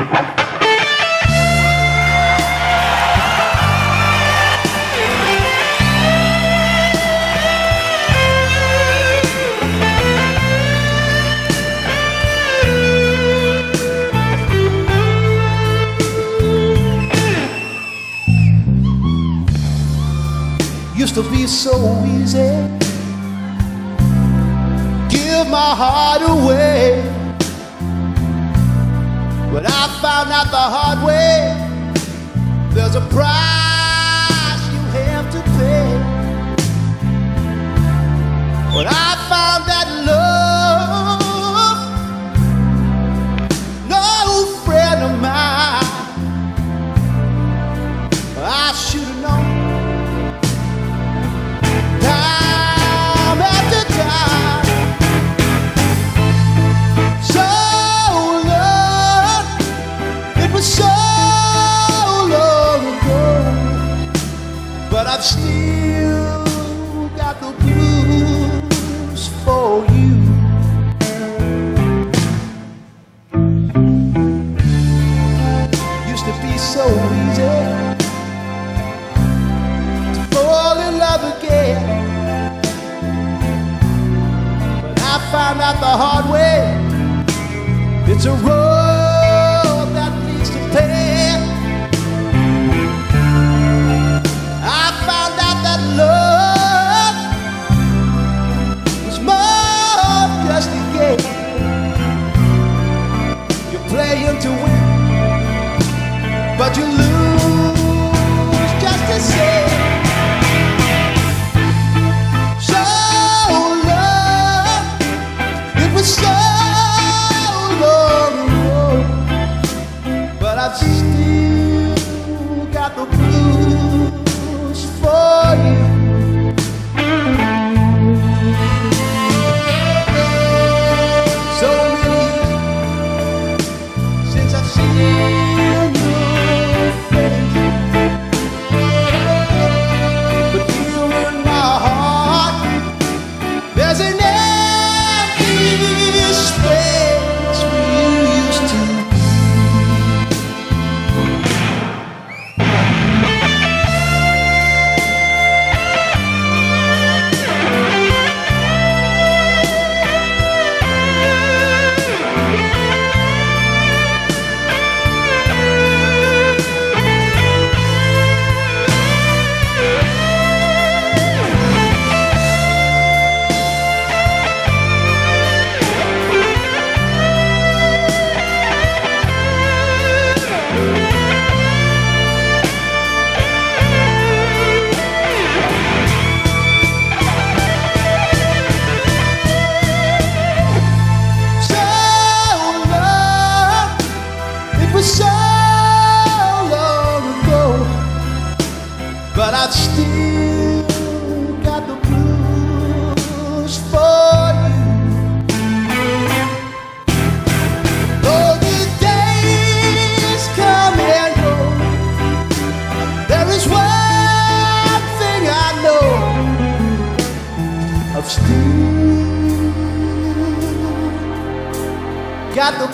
Used to be so easy. Give my heart away. But I found out the hard way. There's a price you have to pay. But I found that love, no friend of mine. I should I've still got the blues for you. Used to be so easy to fall in love again, but I found out the hard way. It's a road You're I've still got the blues for you. Though the days come and go, there is one thing I know. I've still got the